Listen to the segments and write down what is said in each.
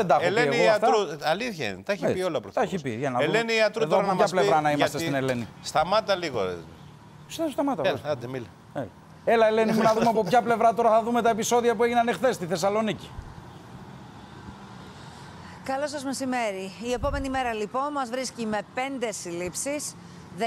Δεν τα έχω Ελένη πει εγώ αυτά. Ιατρού, αλήθεια είναι, τα έχει πει Έτσι, όλα Τα πρωθυπουργός. έχει πει. Για να δούμε. Ελένη Ιατρού Εδώ τώρα από να ποια μας πλευρά πει, να είμαστε γιατί- στην Ελένη. Σταμάτα λίγο. ρε. Στα σταμάτα. Έλα, βρες. άντε, μίλα. Ε. Έλα, Ελένη, μου να δούμε από ποια πλευρά τώρα θα δούμε τα επεισόδια που έγιναν εχθές στη Θεσσαλονίκη. Καλό σας μεσημέρι. Η επόμενη μέρα λοιπόν μας βρίσκει με πέντε συλλήψεις, 14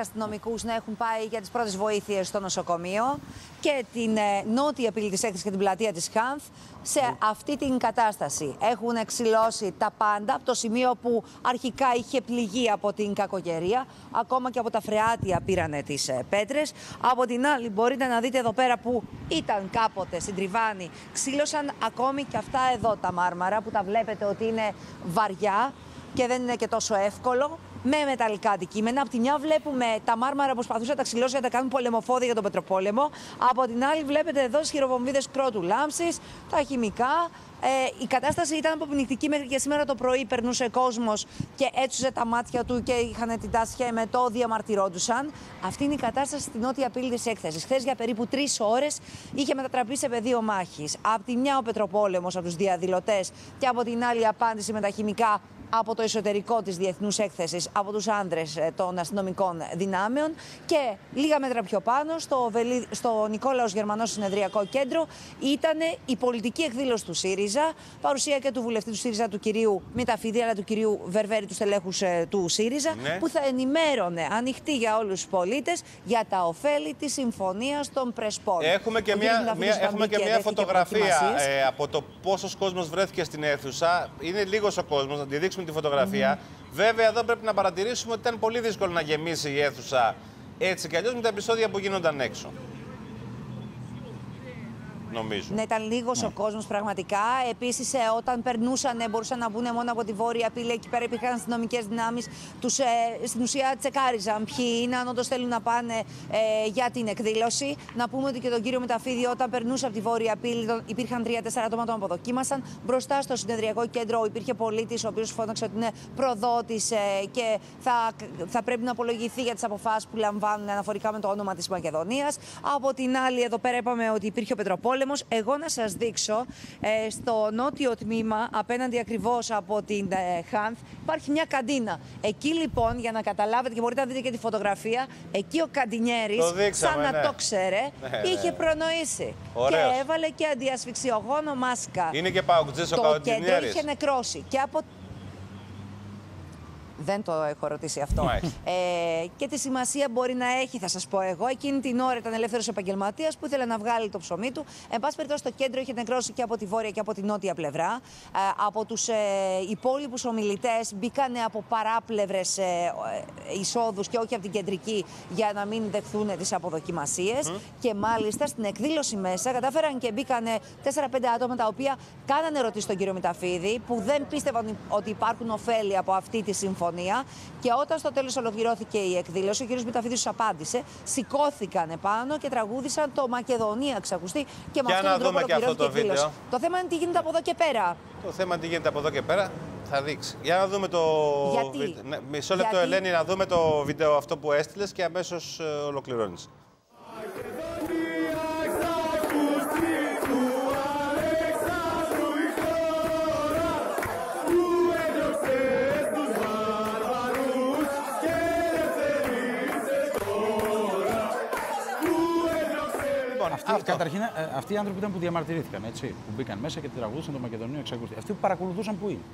αστυνομικούς να έχουν πάει για τις πρώτες βοήθειες στο νοσοκομείο και την ε, νότια πύλη της έκθεσης και την πλατεία της Χάνθ σε αυτή την κατάσταση. Έχουν εξηλώσει τα πάντα από το σημείο που αρχικά είχε πληγεί από την κακοκαιρία, ακόμα και από τα φρεάτια πήρανε τις ε, πέτρες. Από την άλλη μπορείτε να δείτε εδώ πέρα που ήταν κάποτε στην Τριβάνη, ξύλωσαν ακόμη και αυτά εδώ τα μάρμαρα που τα βλέπετε ότι είναι βαριά και δεν είναι και τόσο εύκολο. Με μεταλλικά αντικείμενα. Από τη μια βλέπουμε τα μάρμαρα που προσπαθούσαν να τα ξυλώσουν για να τα κάνουν πολεμοφόδια για τον Πετροπόλεμο. Από την άλλη, βλέπετε εδώ τις χειροβομβίδες κρότου λάμψης, τα χημικά. Ε, η κατάσταση ήταν αποπνικτική μέχρι και σήμερα το πρωί. Περνούσε κόσμος και έτσουζε τα μάτια του και είχαν την τάση το διαμαρτυρόντουσαν. Αυτή είναι η κατάσταση στην νότια πύλη της έκθεσης. Χθες για περίπου τρεις ώρες είχε μετατραπεί σε πεδίο μάχης. Από τη μια ο Πετροπόλεμος από τους διαδηλωτές και από την άλλη η απάντηση με τα χημικά από το εσωτερικό της διεθνούς έκθεσης, από τους άνδρες ε, των αστυνομικών δυνάμεων και λίγα μέτρα πιο πάνω στο, Βελί... στο Νικόλαος Γερμανός Συνεδριακό Κέντρο ήταν η πολιτική εκδήλωση του ΣΥΡΙΖΑ, παρουσία και του βουλευτή του ΣΥΡΙΖΑ του κυρίου Μηταφίδη αλλά του κυρίου Βερβέρη, τους στελέχους ε, του ΣΥΡΙΖΑ, Ναι. που θα ενημέρωνε ανοιχτή για όλους τους πολίτες για τα ωφέλη της συμφωνίας των Πρεσπών. Έχουμε και Ο κύριος μια, Μηταφίδης μια, ήταν έχουμε και εκεί μια δέχτηκε φωτογραφία προετοιμασίες. ε, από το πόσος κόσμος βρέθηκε στην αίθουσα. Είναι λίγος ο κόσμος, να τη δείξουμε τη φωτογραφία. Βέβαια, εδώ πρέπει να παρατηρήσουμε ότι ήταν πολύ δύσκολο να γεμίσει η αίθουσα έτσι κι αλλιώς με τα επεισόδια που γίνονταν έξω. Νομίζω. Ναι, ήταν λίγος ο κόσμος πραγματικά. Επίσης, όταν περνούσαν, ε, μπορούσαν να μπουν μόνο από τη βόρεια πύλη. Εκεί πέρα υπήρχαν αστυνομικές δυνάμεις. Τους ε, στην ουσία τσεκάριζαν ποιοι είναι, αν όντως θέλουν να πάνε ε, για την εκδήλωση. Να πούμε ότι και τον κύριο Μεταφίδη, όταν περνούσε από τη βόρεια πύλη, τον- υπήρχαν τρία-τέσσερα άτομα τον αποδοκίμασαν. Μπροστά στο συνεδριακό κέντρο υπήρχε πολίτης, ο οποίος φώναξε ότι είναι προδότης ε, και θα, θα πρέπει να απολογηθεί για τις αποφάσεις που λαμβάνουν αναφορικά με το όνομα της Μακεδονίας. Από την άλλη, εδώ πέρα είπαμε ότι υπήρχε ο Πετροπόλεμος. Εγώ να σας δείξω ε, στο νότιο τμήμα, απέναντι ακριβώς από την ε, Χάνθ, υπάρχει μια καντίνα. Εκεί λοιπόν, για να καταλάβετε και μπορείτε να δείτε και τη φωτογραφία, εκεί ο Καντινιέρης, Το δείξαμε, σαν να ναι. το ξέρε, Ναι, ναι, είχε ναι. προνοήσει. Ωραίος. Και έβαλε και αντιασφυξιογόνο μάσκα. Είναι και παουτζής ο Το κέντρο Καουτζινιέρης. είχε νεκρώσει. Και από δεν το έχω ρωτήσει αυτό. Μάλιστα. Ε, και τη σημασία μπορεί να έχει, θα σας πω εγώ. Εκείνη την ώρα ήταν ελεύθερος επαγγελματίας που ήθελε να βγάλει το ψωμί του. Εν πάση περιπτώσει, το κέντρο είχε νεκρώσει και από τη βόρεια και από τη νότια πλευρά. Ε, από τους ε, υπόλοιπους ομιλητές μπήκανε από παράπλευρες ε, ε, εισόδους και όχι από την κεντρική για να μην δεχθούν τις αποδοκιμασίες. Και μάλιστα στην εκδήλωση μέσα κατάφεραν και μπήκανε 4-5 άτομα τα οποία κάνανε ερωτήσεις στον κύριο Μηταφίδη που δεν πίστευαν ότι υπάρχουν ωφέλη από αυτή τη συμφωνία. Και όταν στο τέλος ολοκληρώθηκε η εκδήλωση, ο κύριος Μηταφίδης του απάντησε, σηκώθηκαν επάνω και τραγούδισαν το Μακεδονία ξακουστεί και με Για αυτόν να τον τρόπο δούμε και αυτό ολοκληρώθηκε το η εκδήλωση. βίντεο. Το θέμα είναι τι γίνεται από εδώ και πέρα. Το θέμα τι γίνεται από εδώ και πέρα θα δείξει. Για να δούμε το. Γιατί; βίντεο. Ναι, μισό λεπτό, Γιατί; Ελένη, να δούμε το βίντεο αυτό που έστειλες και αμέσως ολοκληρώνεις. Αυτοί, αυτό. καταρχήν, ε, αυτοί οι άνθρωποι ήταν που διαμαρτυρήθηκαν, έτσι. Που μπήκαν μέσα και τραγουδούσαν το Μακεδονίο εξακολουθεί. Αυτοί που παρακολουθούσαν που είναι.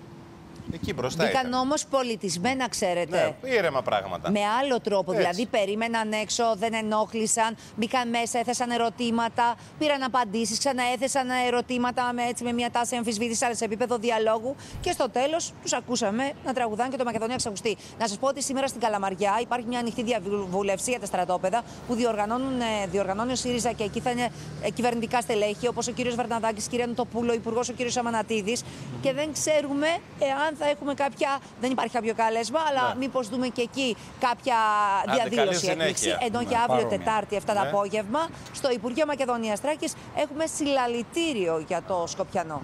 Εκεί μπροστά Μπήκαν ήταν. όμως πολιτισμένα, ξέρετε. Ναι, ήρεμα πράγματα. Με άλλο τρόπο. Έτσι. Δηλαδή, περίμεναν έξω, δεν ενόχλησαν, μπήκαν μέσα, έθεσαν ερωτήματα, πήραν απαντήσεις, ξαναέθεσαν ερωτήματα με, έτσι, με μια τάση αμφισβήτηση, αλλά σε επίπεδο διαλόγου. Και στο τέλος τους ακούσαμε να τραγουδάνε και το Μακεδονία ξακουστεί. Να σας πω ότι σήμερα στην Καλαμαριά υπάρχει μια ανοιχτή διαβούλευση για τα στρατόπεδα που διοργανώνουν, ε, διοργανώνει ο ΣΥΡΙΖΑ και εκεί θα είναι ε, κυβερνητικά στελέχη, όπως ο κύριος Βερναδάκης, κυρία Νοτοπούλο, υπουργός ο κύριος Αμανατίδης. Και δεν ξέρουμε εάν θα έχουμε κάποια. Δεν υπάρχει κάποιο κάλεσμα, αλλά Ναι. μήπως δούμε και εκεί κάποια καλή διαδήλωση συνέχεια. έκπληξη. Ενώ Ναι, και αύριο παρόμοια. Τετάρτη, 7 το Ναι. απόγευμα, στο Υπουργείο Μακεδονίας Τράκης έχουμε συλλαλητήριο για το Σκοπιανό.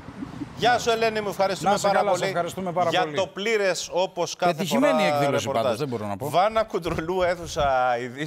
Γεια σου, Ελένη, μου ευχαριστούμε Να είσαι πάρα καλά, πολύ. σε ευχαριστούμε πάρα για πολύ. το πλήρες όπως κάθε Πετυχημένη φορά. εκδήλωση ρεπορτάζ. πάντως, δεν μπορώ να πω. Βάνα Κουντρουλού, αίθουσα ειδήσεων.